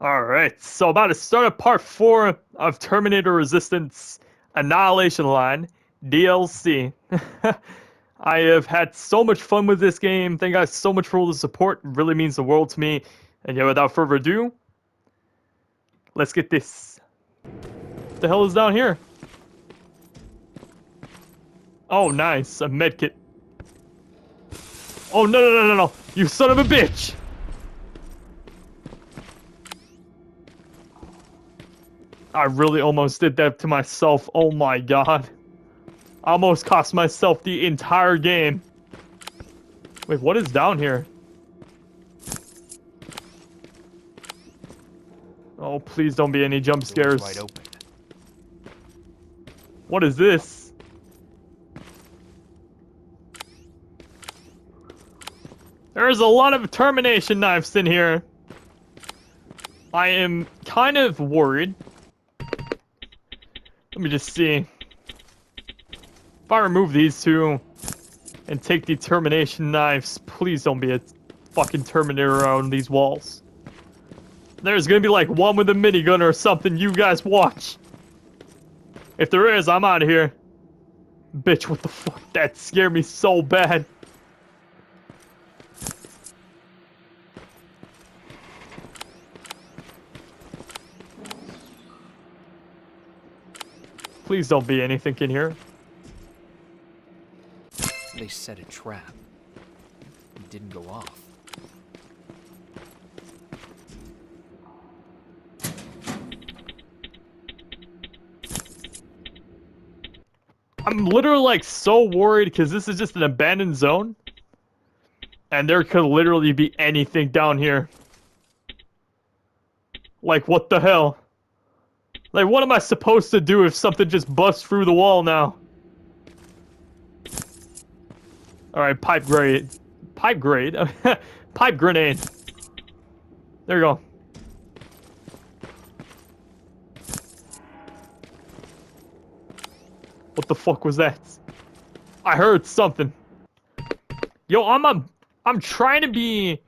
Alright, so about to start a part 4 of Terminator Resistance Annihilation Line DLC. I have had so much fun with this game. Thank you guys so much for all the support. It really means the world to me. And yeah, without further ado, let's get this. What the hell is down here? Oh, nice. A medkit. Oh, no, no, no, no, no. You son of a bitch! I really almost did that to myself. Oh my god. Almost cost myself the entire game. Wait, what is down here? Oh, please don't be any jump scares. What is this? There's a lot of termination knives in here. I am kind of worried. Let me just see. If I remove these two and take the termination knives, please don't be a fucking Terminator on these walls. There's gonna be like one with a minigun or something. You guys watch. If there is, I'm out of here. Bitch, what the fuck? That scared me so bad. Please don't be anything in here. They set a trap. It didn't go off. I'm literally like so worried because this is just an abandoned zone. And there could literally be anything down here. Like, what the hell? Like, what am I supposed to do if something just busts through the wall now? Alright, pipe grade. Pipe grade? pipe grenade. There you go. What the fuck was that? I heard something. Yo, I'm a, I'm trying to be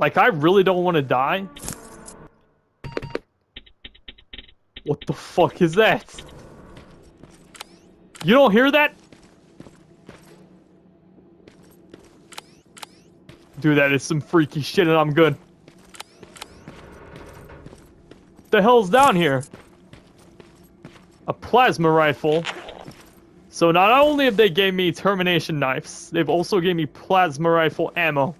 like I really don't want to die. What the fuck is that? You don't hear that? Dude, that is some freaky shit and I'm good. the hell's down here? A plasma rifle. So not only have they gave me termination knives, they've also gave me plasma rifle ammo.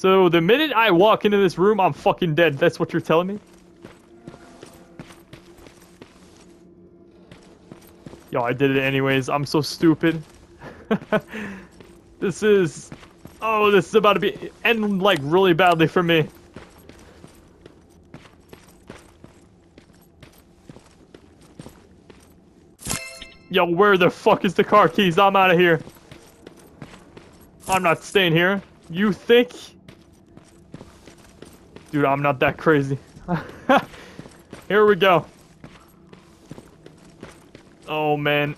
So the minute I walk into this room, I'm fucking dead. That's what you're telling me? Yo, I did it anyways. I'm so stupid. this is... Oh, this is about to be... End, like, really badly for me. Yo, where the fuck is the car keys? I'm out of here. I'm not staying here. You think? Dude, I'm not that crazy. here we go. Oh, man.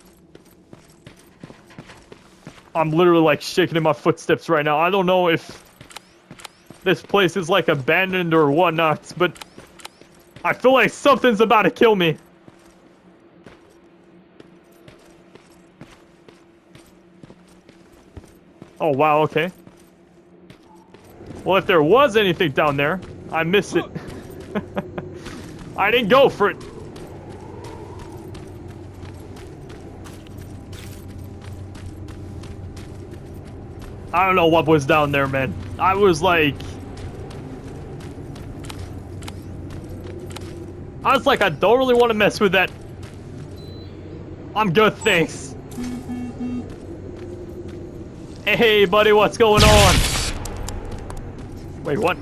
I'm literally, like, shaking in my footsteps right now. I don't know if this place is, like, abandoned or whatnot, but I feel like something's about to kill me. Oh, wow, okay. Well, if there was anything down there, I missed it. I didn't go for it. I don't know what was down there, man. I was like... I was like, I don't really want to mess with that. I'm good, thanks. Hey, buddy, what's going on? Wait, what?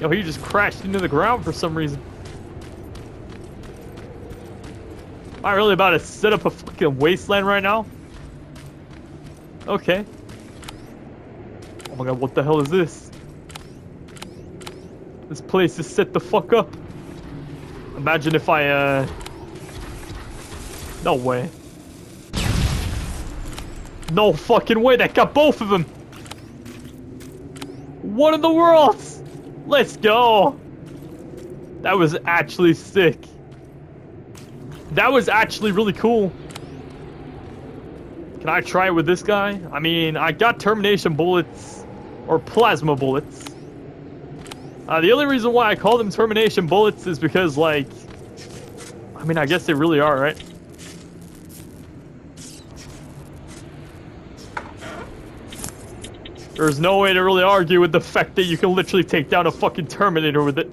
Yo, he just crashed into the ground for some reason. Am I really about to set up a fucking wasteland right now? Okay. Oh my god, what the hell is this? This place is set the fuck up. Imagine if I, uh... No way. No fucking way, that got both of them! One in the world! Let's go! That was actually sick. That was actually really cool. Can I try it with this guy? I mean, I got termination bullets, or plasma bullets. Uh, the only reason why I call them termination bullets is because, like, I mean, I guess they really are, right? There's no way to really argue with the fact that you can literally take down a fucking Terminator with it.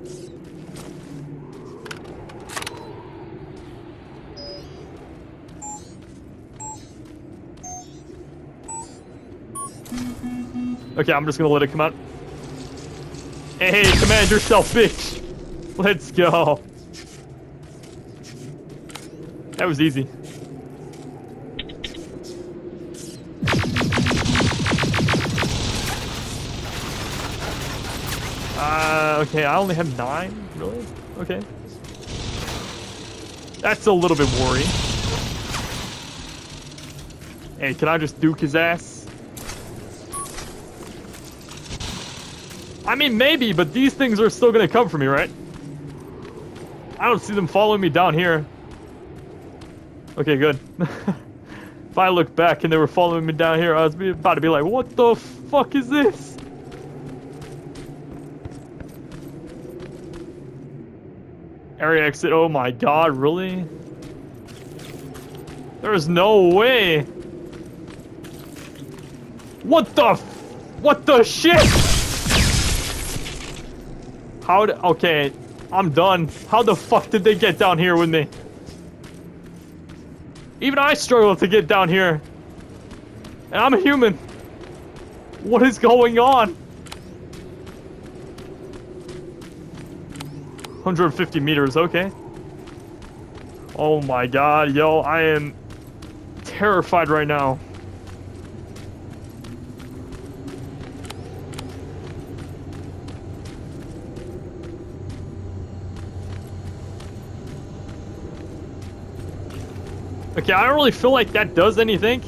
Okay, I'm just gonna let it come out. Hey, command yourself, bitch! Let's go. That was easy. Uh, okay, I only have nine? Really? Okay. That's a little bit worrying. Hey, can I just duke his ass? I mean, maybe, but these things are still gonna come for me, right? I don't see them following me down here. Okay, good. if I look back and they were following me down here, I was about to be like, what the fuck is this? Area exit, oh my god, really? There's no way! What the What the shit? How okay, I'm done. How the fuck did they get down here with me? Even I struggle to get down here. And I'm a human. What is going on? 150 meters, okay. Oh my god, yo, I am terrified right now. Okay, I don't really feel like that does anything.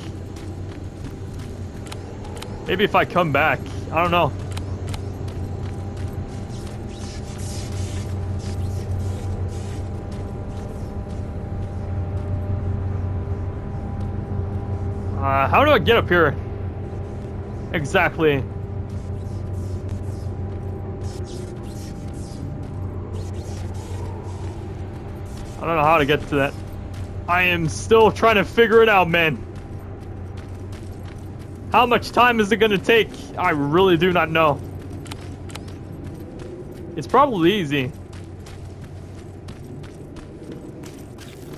Maybe if I come back. I don't know. Uh, how do I get up here? Exactly. I don't know how to get to that. I am still trying to figure it out, man. How much time is it gonna take? I really do not know. It's probably easy.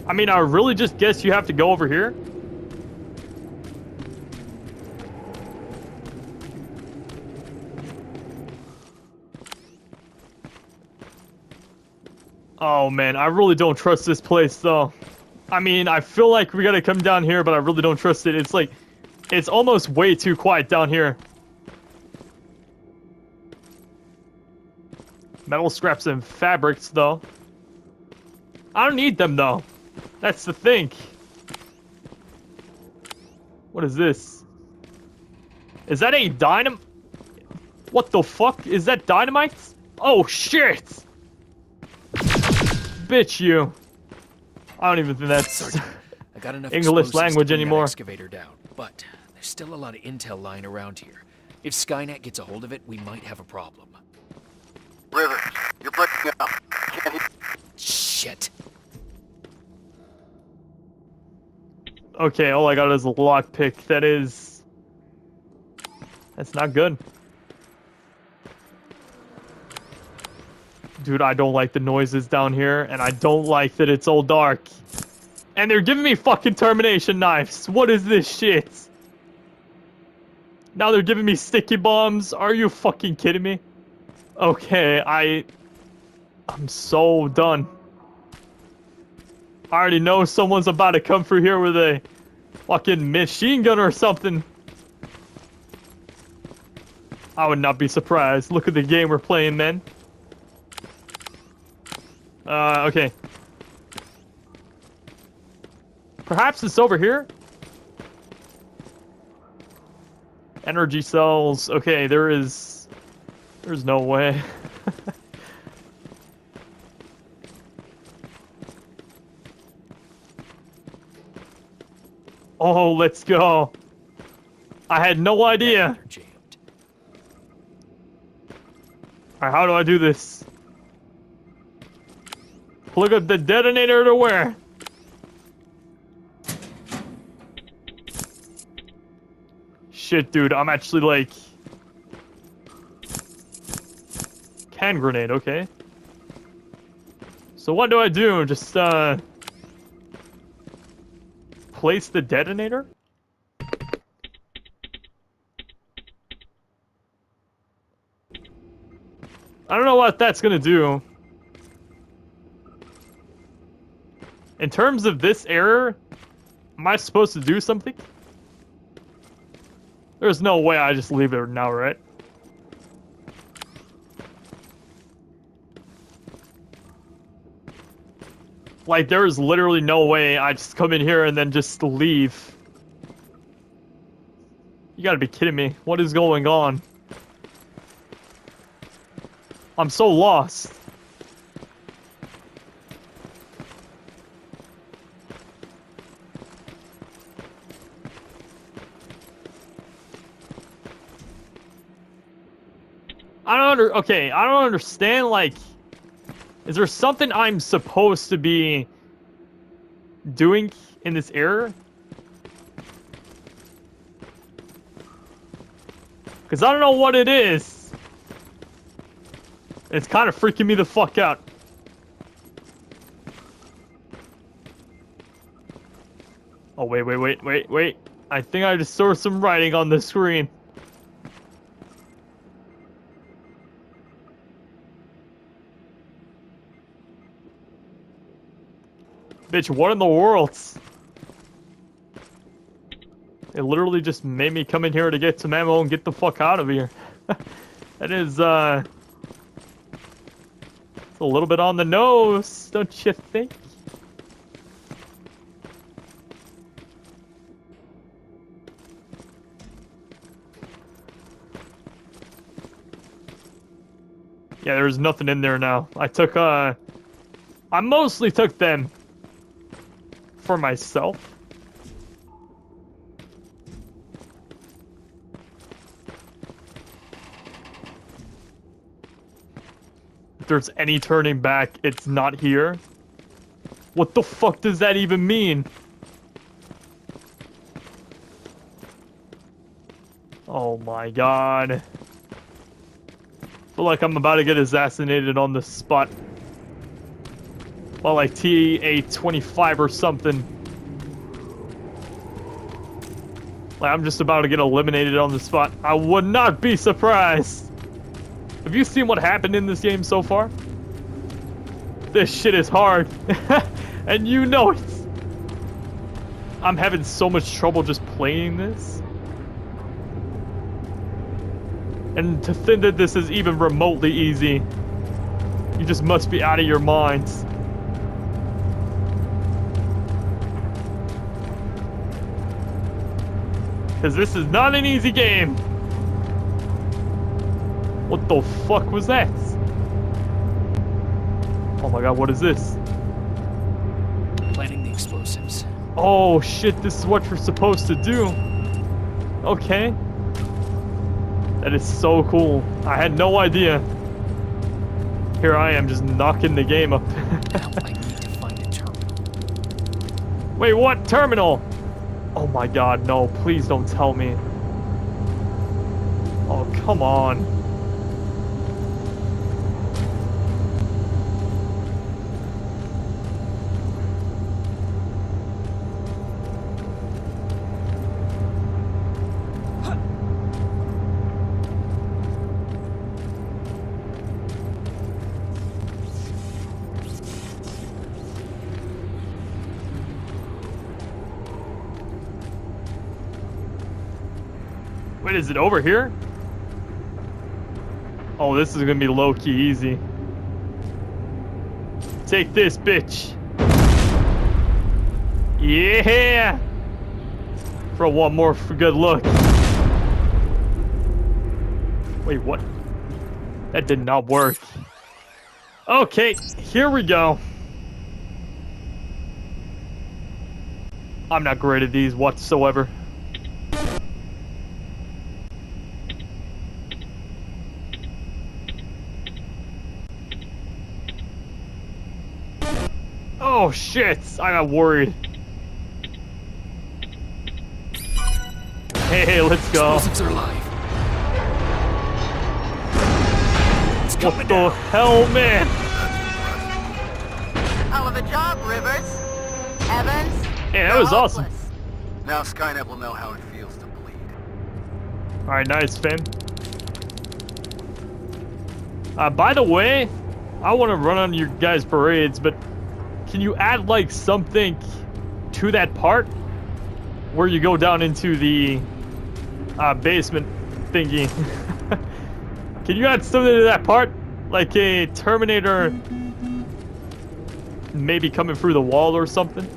I mean, I really just guess you have to go over here. Oh man, I really don't trust this place though. I mean, I feel like we gotta come down here, but I really don't trust it. It's like, it's almost way too quiet down here. Metal scraps and fabrics, though. I don't need them, though. That's the thing. What is this? Is that a dynam... What the fuck? Is that dynamite? Oh, shit! Bitch, you. I don't even think that's Sergeant, I got enough English language anymore. Excavator down, but there's still a lot of intel lying around here. If Skynet gets a hold of it, we might have a problem. River, you're breaking up. Can't hear. Shit. Okay, all I got is a lockpick. That is... That's not good. Dude, I don't like the noises down here, and I don't like that it's all dark. And they're giving me fucking termination knives. What is this shit? Now they're giving me sticky bombs. Are you fucking kidding me? Okay, I... I'm so done. I already know someone's about to come through here with a fucking machine gun or something. I would not be surprised. Look at the game we're playing, man. Uh, okay. Perhaps it's over here? Energy cells. Okay, there is There's no way. oh, let's go. I had no idea. Alright, how do I do this? Plug up the detonator to where? Shit, dude, I'm actually like... Can grenade, okay. So what do I do? Just, uh... Place the detonator? I don't know what that's gonna do. In terms of this error, am I supposed to do something? There's no way I just leave it now, right? Like, there is literally no way I just come in here and then just leave. You gotta be kidding me. What is going on? I'm so lost. Under okay, I don't understand like is there something I'm supposed to be doing in this error? Cause I don't know what it is. It's kind of freaking me the fuck out. Oh wait, wait, wait, wait, wait. I think I just saw some writing on the screen. Bitch, what in the world? It literally just made me come in here to get some ammo and get the fuck out of here. that is, uh... It's a little bit on the nose, don't you think? Yeah, there's nothing in there now. I took, uh... I mostly took them for myself. If there's any turning back, it's not here. What the fuck does that even mean? Oh my god. I feel like I'm about to get assassinated on the spot. Well, like TA-25 or something. Like, I'm just about to get eliminated on the spot. I would not be surprised. Have you seen what happened in this game so far? This shit is hard. and you know it. I'm having so much trouble just playing this. And to think that this is even remotely easy, you just must be out of your minds. Because this is not an easy game. What the fuck was that? Oh my god, what is this? Planting the explosives. Oh shit, this is what you're supposed to do. Okay. That is so cool. I had no idea. Here I am just knocking the game up. now I need to find a terminal. Wait, what terminal? Oh my god, no, please don't tell me. Oh, come on. Wait, is it over here? Oh, this is gonna be low-key easy. Take this, bitch. Yeah! For one more for good look. Wait, what? That did not work. Okay, here we go. I'm not great at these whatsoever. Oh shit, I got worried. Hey, let's go. Explosives are alive. It's What the down. hell, man? Hell of a job, Rivers. Evans. Hey, that you're was awesome. Now Skynet will know how it feels to bleed. Alright, nice, Finn. Uh, by the way, I want to run on your guys' parades, but can you add, like, something to that part? Where you go down into the uh, basement thingy. can you add something to that part? Like a Terminator maybe coming through the wall or something?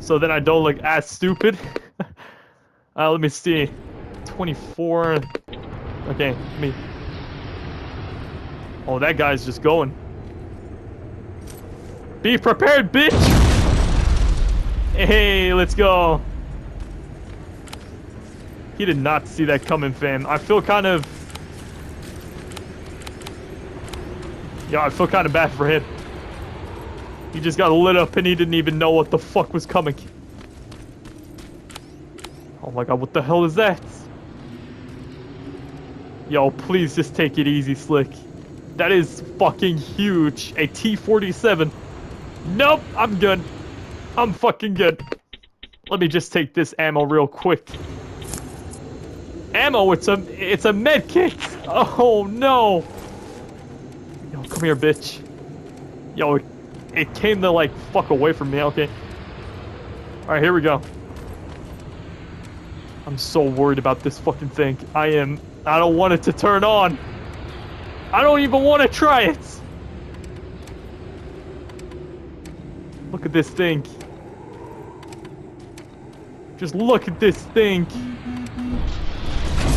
So then I don't look as stupid. Uh, let me see. 24. Okay, me. Oh, that guy's just going. Be prepared, bitch! Hey, let's go. He did not see that coming, fam. I feel kind of. Yeah, I feel kind of bad for him. He just got lit up and he didn't even know what the fuck was coming. Oh my god, what the hell is that? Yo, please just take it easy, Slick. That is fucking huge. A T-47. Nope, I'm good. I'm fucking good. Let me just take this ammo real quick. Ammo, it's a it's a med kit. Oh no. Yo, come here, bitch. Yo, it, it came to like fuck away from me. Okay. All right, here we go. I'm so worried about this fucking thing. I am. I don't want it to turn on. I don't even want to try it. Look at this thing. Just look at this thing.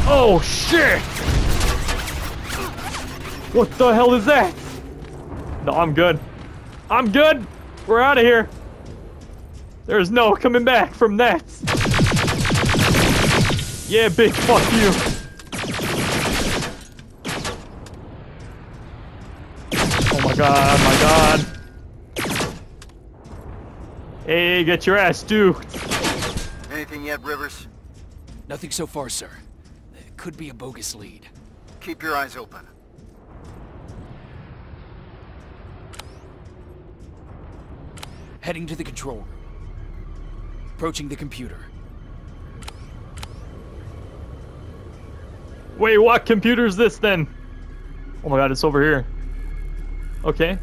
Oh shit! What the hell is that? No, I'm good. I'm good. We're out of here. There's no coming back from that. Yeah, big fuck you. Oh my god, my god. Hey, get your ass duked. Anything yet, Rivers? Nothing so far, sir. It could be a bogus lead. Keep your eyes open. Heading to the control room. Approaching the computer. Wait, what computer is this then? Oh my god, it's over here. Okay.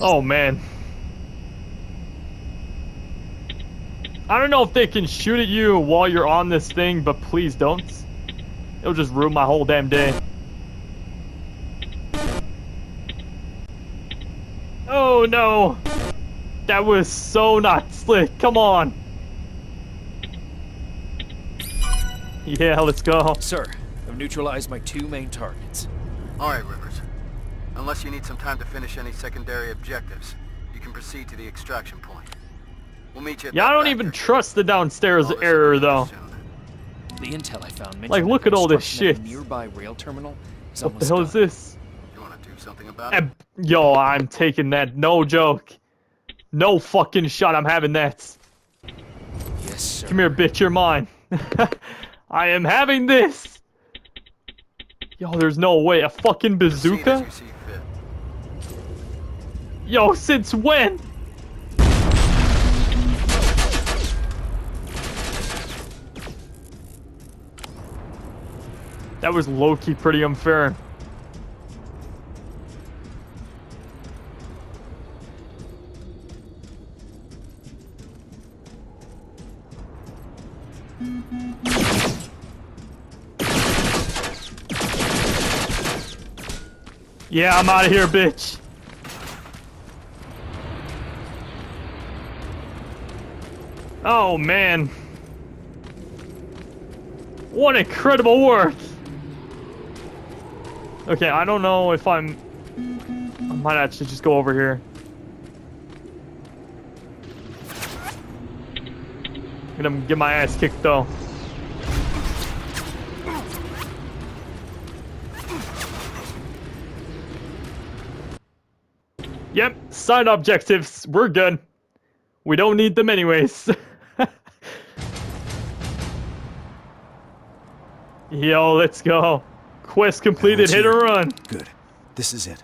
Oh man. I don't know if they can shoot at you while you're on this thing, but please don't. It'll just ruin my whole damn day. Oh no! That was so not slick. Come on. Yeah, let's go. Sir, I've neutralized my two main targets. All right, Rivers. Unless you need some time to finish any secondary objectives, you can proceed to the extraction point. We'll meet you Yeah, I don't even trust the downstairs error though. soon. The intel I found Like, look at all this construction of a shit. nearby rail terminal is What the almost hell is this? You want to do something about it? Yo, I'm taking that. No joke. No fucking shot. I'm having that. Yes, sir. Come here, bitch. You're mine. I am having this. Yo, there's no way. A fucking Proceed as bazooka? Yo, since when? That was low-key pretty unfair. Yeah, I'm out of here, bitch. Oh man. What incredible work. Okay, I don't know if I'm... I might actually just go over here. I'm gonna get my ass kicked though. Yep, side objectives. We're good. We don't need them anyways. Yo, let's go. Quest completed, hit or run. Good. This is it.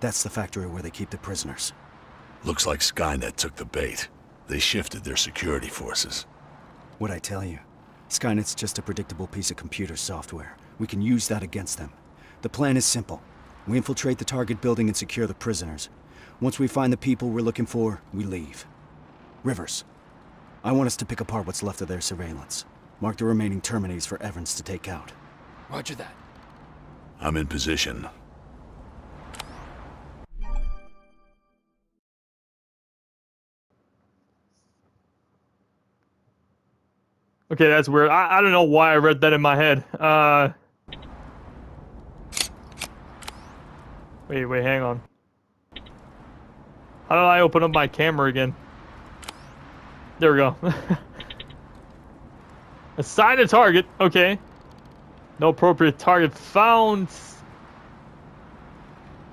That's the factory where they keep the prisoners. Looks like Skynet took the bait. They shifted their security forces. What'd I tell you? Skynet's just a predictable piece of computer software. We can use that against them. The plan is simple. We infiltrate the target building and secure the prisoners. Once we find the people we're looking for, we leave. Rivers, I want us to pick apart what's left of their surveillance. Mark the remaining Terminators for Evans to take out. Roger that. I'm in position. Okay, that's weird. I, I don't know why I read that in my head. Uh... Wait, wait, hang on. How did I open up my camera again? There we go. Assign a target. Okay. No appropriate target found.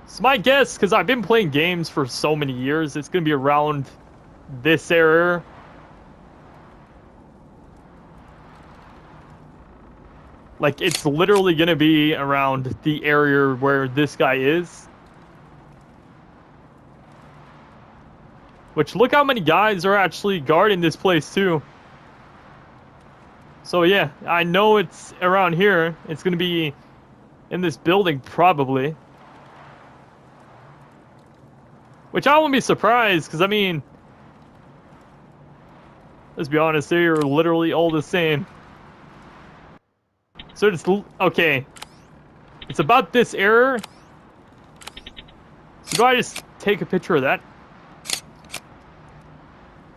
It's my guess, because I've been playing games for so many years, it's going to be around this area. Like, it's literally going to be around the area where this guy is. Which, look how many guys are actually guarding this place, too. So, yeah, I know it's around here. It's to be in this building, probably. Which I won't be surprised, because, I mean... Let's be honest, they're literally all the same. So it's okay. It's about this error. So do I just take a picture of that?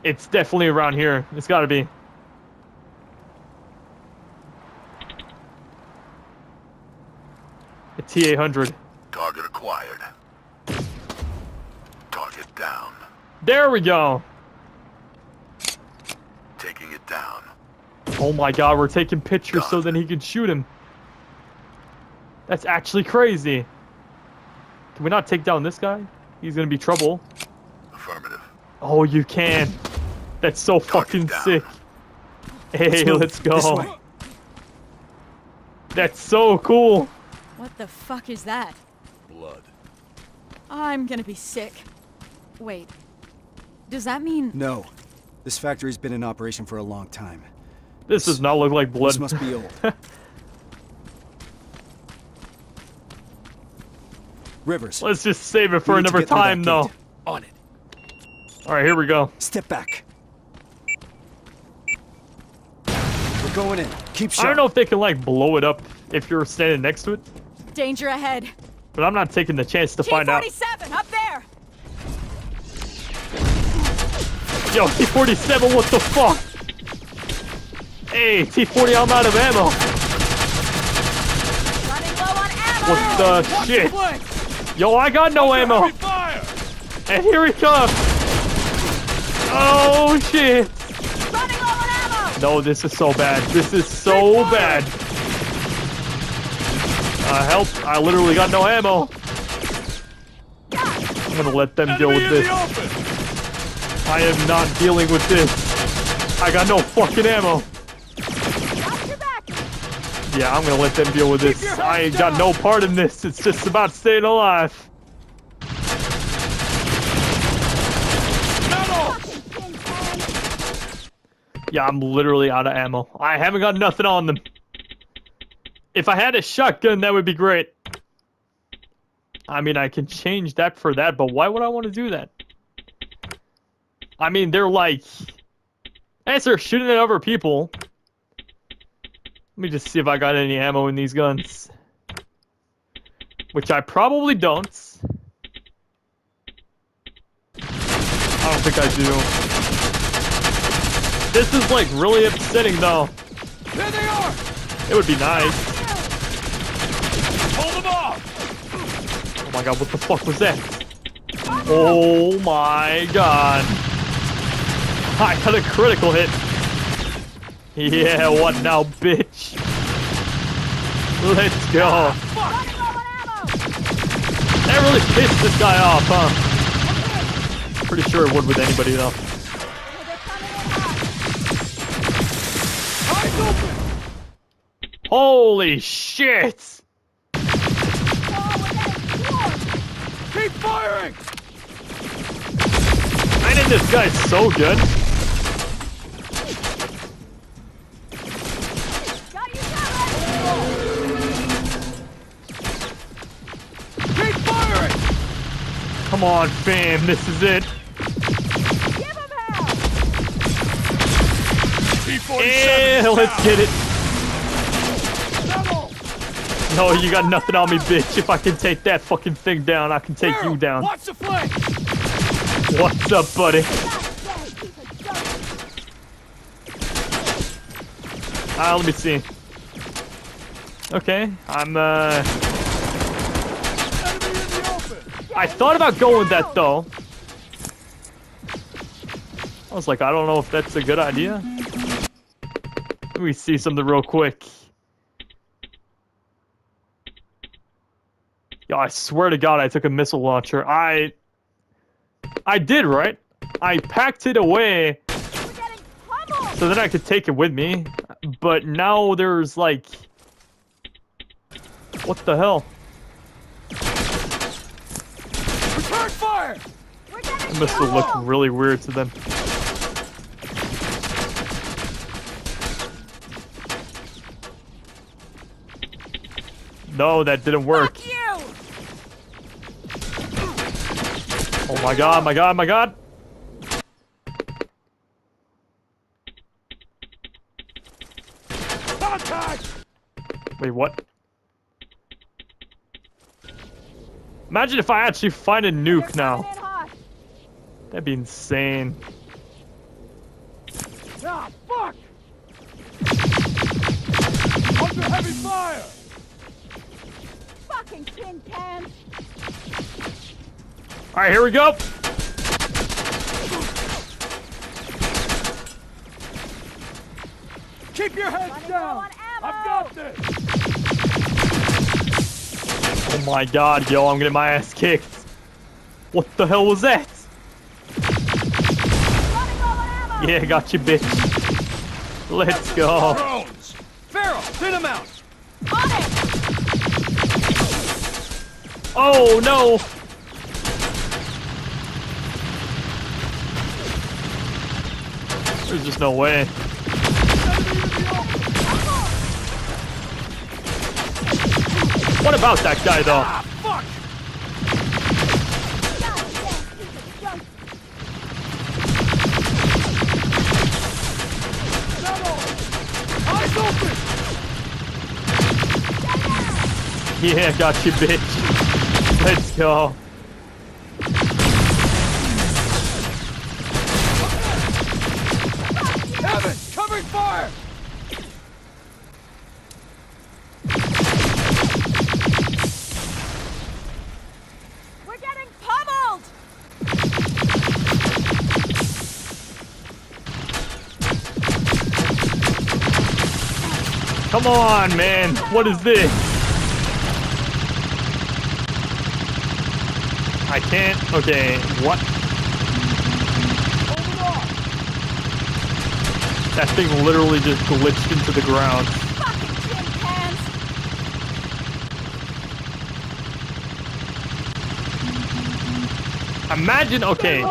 It's definitely around here. It's got to be. A T-800. Target acquired. Target down. There we go. Taking it down. Oh my god, we're taking pictures so then he can shoot him. That's actually crazy. Can we not take down this guy? He's gonna be trouble. Affirmative. Oh, you can. That's so fucking down. sick. Hey, move. let's go. That's so cool. What the fuck is that? Blood. I'm gonna be sick. Wait. Does that mean... No. This factory's been in operation for a long time. This does not look like blood. This must be old. Rivers, Let's just save it for We another get through that time, though. gate. On it. All right, here we go. step back. We're going in. Keep sharp. I don't know if they can like blow it up if you're standing next to it, Danger ahead. but I'm not taking the chance to find out. T-47, up there! Yo, T-47, what the fuck? Hey, T-40, I'm out of ammo. Running low on ammo! What the shit? Yo, I got no ammo. And here he comes. Oh shit. Running low on ammo! No, this is so bad. This is so bad. Uh, help. I literally got no ammo. I'm gonna let them deal with this. I am not dealing with this. I got no fucking ammo. Yeah, I'm gonna let them deal with this. I ain't got no part in this. It's just about staying alive. Yeah, I'm literally out of ammo. I haven't got nothing on them. If I had a shotgun, that would be great. I mean, I can change that for that, but why would I want to do that? I mean, they're like... As they're shooting at other people. Let me just see if I got any ammo in these guns. Which I probably don't. I don't think I do. This is like really upsetting though. There they are! It would be nice. Them off! Oh my god, what the fuck was that? Oh my god. I got a critical hit. Yeah, what now, bitch? Let's go. That really pissed this guy off, huh? Pretty sure it would with anybody though. Holy shit! Keep firing! Man, this guy's so good. Keep firing! Come on, fam, this is it. T-47 Yeah, let's get it. No, you got nothing on me, bitch. If I can take that fucking thing down, I can take you down. Watch the flank! What's up, buddy? Ah, let me see. Okay, I'm, uh... Enemy in the open! I thought about going with that, though. I was like, I don't know if that's a good idea. Let me see something real quick. Yo, I swear to God, I took a missile launcher. I... I did, right? I packed it away so that I could take it with me. But now there's like... What the hell? Return fire! It must have looked really weird to them. No, that didn't work. Oh my god, my god, my god! Contact! Wait, what? Imagine if I actually find a nuke now. That'd be insane. Ah, fuck! Under heavy fire! Fucking tin cans! Alright, here we go! Keep your heads down! I've got this! Oh my god, yo, I'm getting my ass kicked. What the hell was that? Yeah, got you, bitch. Let's go. Drones! Farrell, thin them out! Oh no! There's just no way. What about that guy though? Ah! Yeah, got you, bitch. Let's go. Come on, man. What is this? I can't. Okay, what? That thing literally just glitched into the ground. Imagine, okay.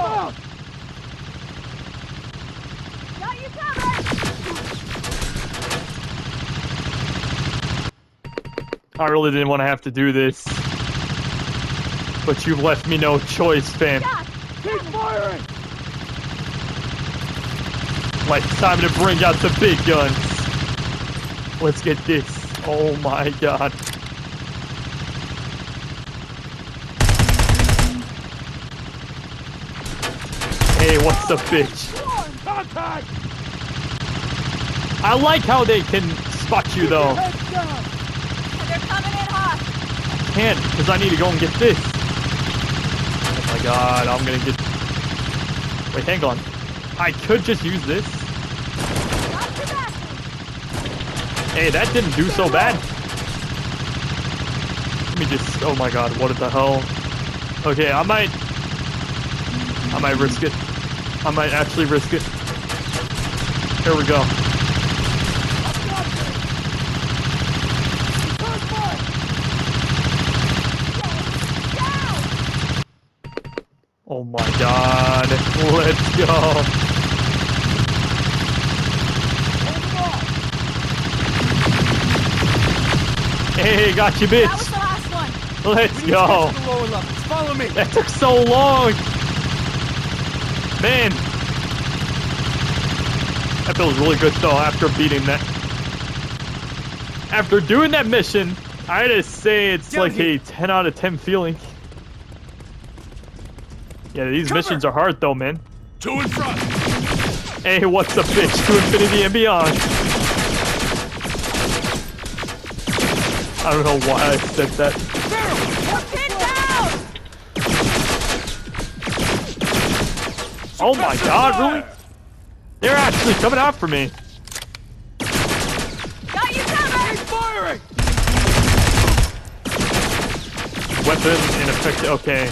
I really didn't want to have to do this. But you've left me no choice, fam. Keep firing! Like, it's time to bring out the big guns. Let's get this. Oh my god. Hey, what's up, bitch? Contact! I like how they can spot you though. They're coming in hot. Can't because I need to go and get this. Oh my god, I'm gonna get. Wait, hang on. I could just use this. Not too bad. Hey, that didn't do so bad. Let me just. Oh my god, what the hell? Okay, I might. I might risk it. I might actually risk it. Here we go. Oh my god. Let's go. Hey, got you, bitch. That was the last one. Let's go. To the lower levels. Follow me. That took so long. Man. That feels really good though after beating that. After doing that mission, I gotta say it's Down like here. a 10 out of 10 feeling. Yeah, these Cover. missions are hard though, man. Two in front. Hey, what's up, bitch? To infinity and beyond. I don't know why I said that. Down. Oh my god, really? They're actually coming out for me. Got you covered. Firing. Weapon ineffective. Okay.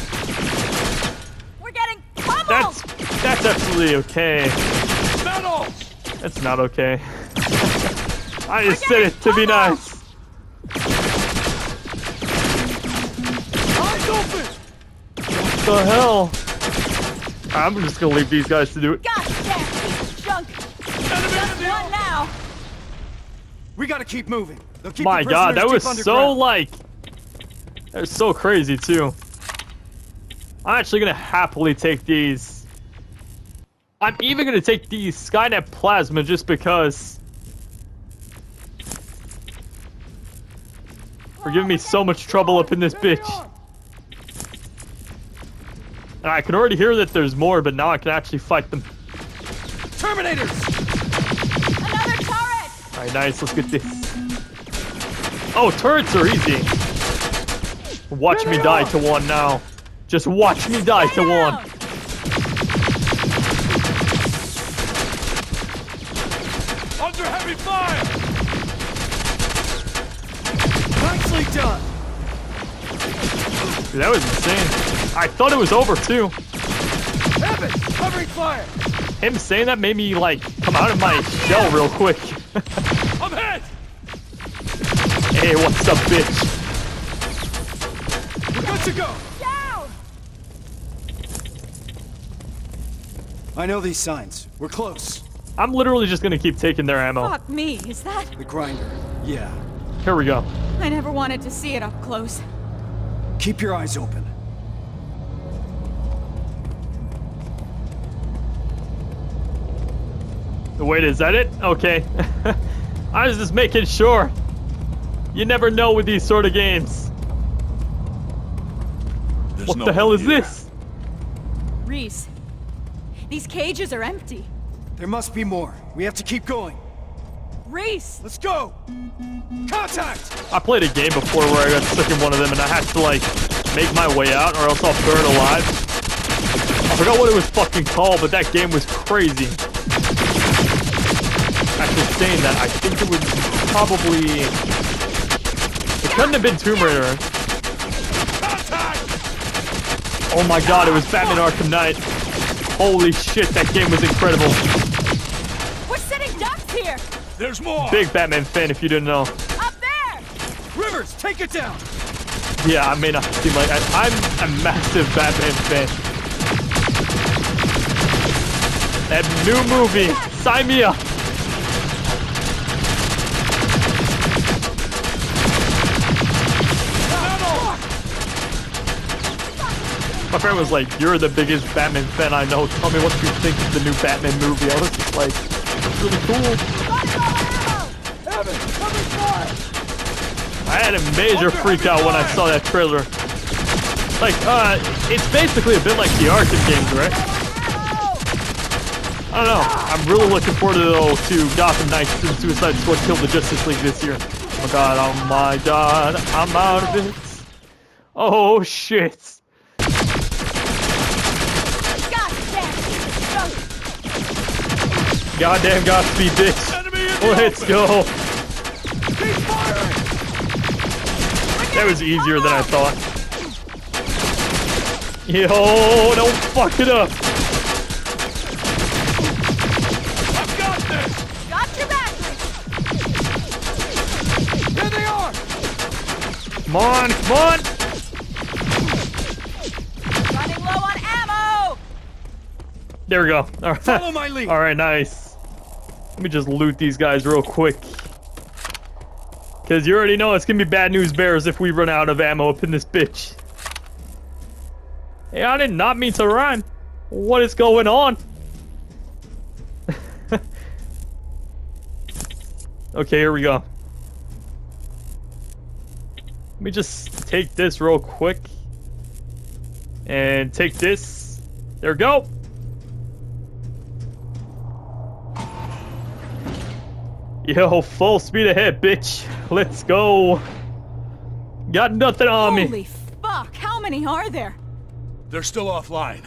We're getting pummeled. That's that's absolutely okay. Metal. That's not okay. I just said it to be nice. Eyes open. What the hell? I'm just gonna leave these guys to do it. Goddamn piece of junk. Just one now. We gotta keep moving. Keep My god, that was so like that was so crazy too. I'm actually gonna happily take these. I'm even gonna take the Skynet plasma just because. We're giving me so much trouble up in this bitch. And I can already hear that there's more, but now I can actually fight them. Terminators. Another turret. Alright, nice. Let's get this. Oh, turrets are easy. Watch me die to one now. Just watch me die to Down. one. Done. Dude, that was insane. I thought it was over too. Evan, covering fire. Him saying that made me like come out of my shell real quick. I'm hit. hey, what's up, bitch? We're good to go. Down. I know these signs. We're close. I'm literally just gonna keep taking their ammo. Fuck me. Is that? The grinder. Yeah. Here we go. I never wanted to see it up close. Keep your eyes open. The Wait, is that it? Okay. I was just making sure. You never know with these sort of games. There's What no the hell is here. this? Reese, these cages are empty. There must be more. We have to keep going. Reese, Let's go. Contact. I played a game before where I got stuck in one of them and I had to like make my way out or else I'll burn alive. I forgot what it was fucking called, but that game was crazy. Actually saying that, I think it was probably it couldn't have been Tomb Raider. Oh my god, it was Batman Arkham Knight. Holy shit, that game was incredible. There's more. Big Batman fan if you didn't know. Up there. Rivers, take it down. Yeah, I may not seem like I, I'm a massive Batman fan. That new movie, sign me up. My friend was like, "You're the biggest Batman fan I know. Tell me what you think of the new Batman movie." I was just like, "It's really cool." I had a major freak out when I saw that trailer. Like, uh, it's basically a bit like the Arkham games, right? I don't know. I'm really looking forward to though to Gotham Knights and Suicide Squad kill the Justice League this year. Oh my god, oh my god, I'm out of it. Oh shit. God damn! Goddamn Godspeed, bitch. Oh, let's go. That was easier than I thought. Yo, don't fuck it up. I Got this. Got your back! Here they are. Come on, come on. Running low on ammo! There we go. All right. Follow my lead. All right, nice. Let me just loot these guys real quick. Because you already know it's going to be bad news bears if we run out of ammo up in this bitch. Hey, I did not mean to run. What is going on? okay, here we go. Let me just take this real quick. And take this. There we go. Yo, full speed ahead, bitch. Let's go. Got nothing on me. Holy fuck! How many are there? They're still offline.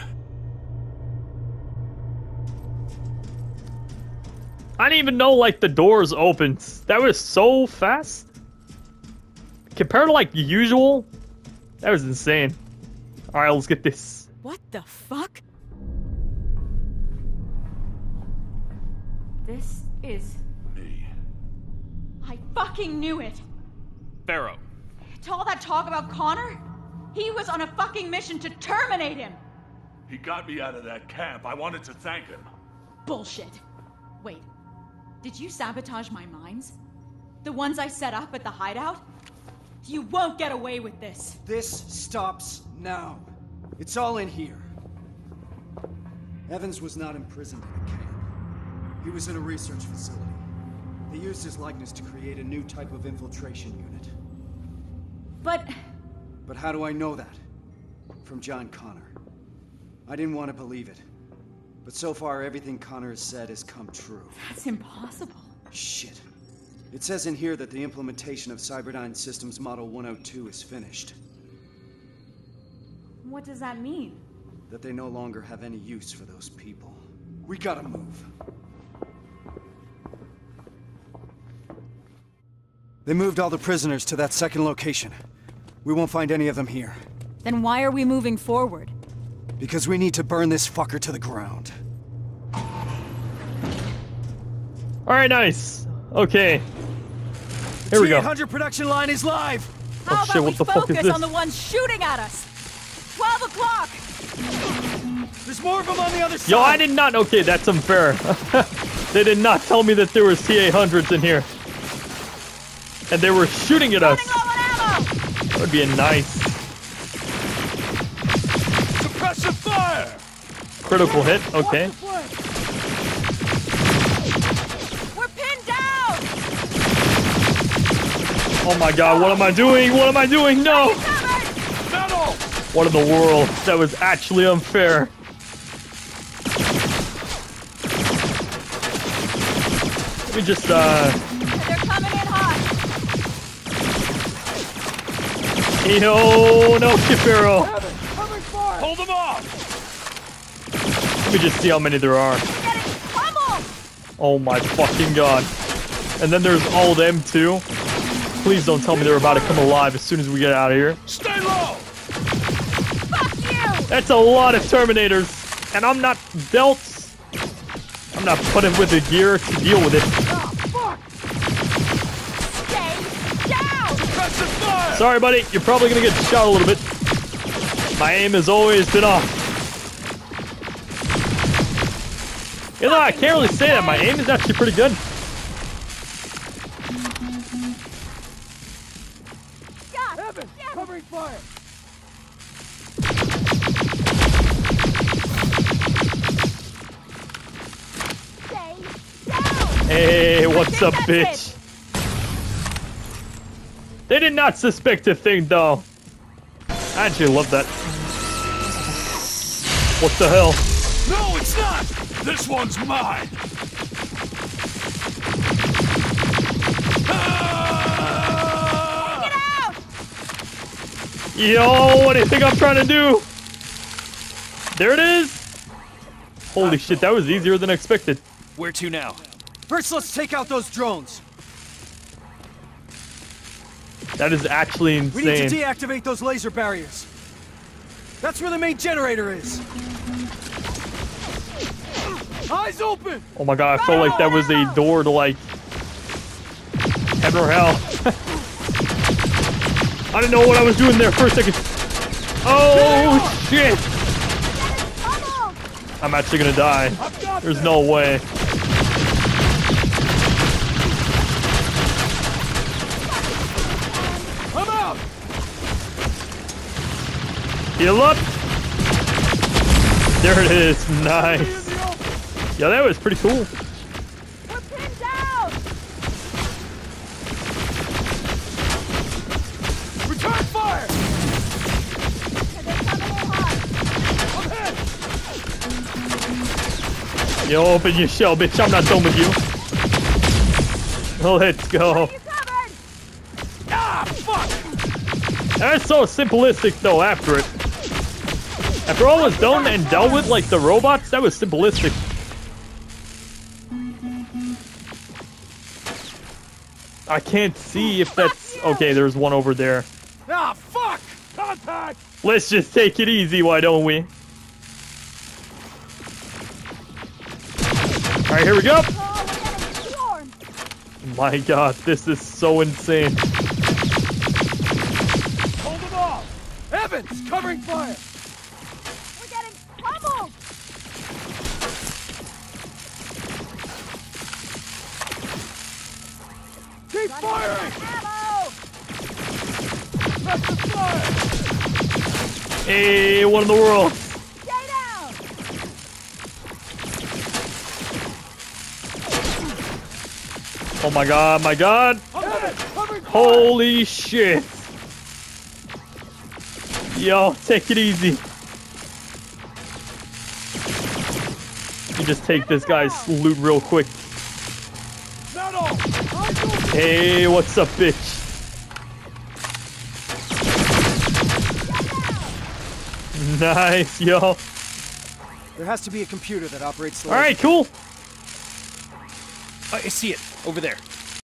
I didn't even know, like, the doors opened. That was so fast. Compared to, like, usual, that was insane. Alright, let's get this. What the fuck? This is. Me. I fucking knew it! Pharaoh. To all that talk about Connor? He was on a fucking mission to terminate him! He got me out of that camp. I wanted to thank him. Bullshit. Wait, did you sabotage my mines? The ones I set up at the hideout? You won't get away with this. This stops now. It's all in here. Evans was not imprisoned in a camp. He was in a research facility. They used his likeness to create a new type of infiltration unit. But But how do I know that? From John Connor. I didn't want to believe it. But so far, everything Connor has said has come true. that's impossible. Shit. It says in here that the implementation of Cyberdyne Systems Model 102 is finished. What does that mean? That they no longer have any use for those people. We gotta move. They moved all the prisoners to that second location. We won't find any of them here. Then why are we moving forward? Because we need to burn this fucker to the ground. Alright, nice. Okay. Here we go. 800 production line is live! How Oh, about shit, we what the fuck is focus this? on the ones shooting at us? 12 o'clock! There's more of them on the other side! Yo, I did not. Okay, that's unfair. they did not tell me that there was TA-100s in here. And they were shooting at us. Running low on ammo! That would be a nice Suppressive fire! critical hit. Okay. We're pinned down! Oh my god, what am I doing? What am I doing? No! Covered! What in the world? That was actually unfair. Let me just, uh... They're coming in hot! Yo, no, Kifero. Hold them off! Let me just see how many there are. Getting pummeled! Oh my fucking god. And then there's all them too. Please don't tell me they're about to come alive as soon as we get out of here. Stay low! Fuck you! That's a lot of Terminators. And I'm not dealt. I'm not put in with the gear to deal with it. Sorry, buddy. You're probably gonna get shot a little bit. My aim has always been off. You know, I can't really say that. My aim is actually pretty good. Covering fire! Hey, what's up, bitch? They did not suspect a thing, though. I actually love that. What the hell? No, it's not! This one's mine! Ah! Yo, what do you think I'm trying to do? There it is. Holy shit, that was easier than expected. Where to now? First, let's take out those drones. That is actually We need to deactivate those laser barriers. That's where the main generator is. Eyes open! Oh my god, I felt like that was a door to like heaven or hell. I didn't know what I was doing there for a second. Oh shit! I'm actually gonna die. There's no way. Heal up! There it is. Nice. Yeah, that was pretty cool. We're pinned down! Return fire! They're coming in hot. I'm hit! You open your shell, bitch. I'm not done with you. Let's go. Ah, fuck! That's so simplistic, though, after it. After all was done and dealt with, like, the robots, that was simplistic. I can't see if that's... Okay, there's one over there. Ah, fuck! Contact! Let's just take it easy, why don't we? Alright, here we go! Oh, we're! My god, this is so insane. Hold them off! Evans, covering fire! Keep firing! Hey, what in the world. Oh my god, my god. Holy shit. Yo, take it easy. You just take this guy's loot real quick. Hey, what's up, bitch? Nice, yo. There has to be a computer that operates All right, cool. I see it. Over there.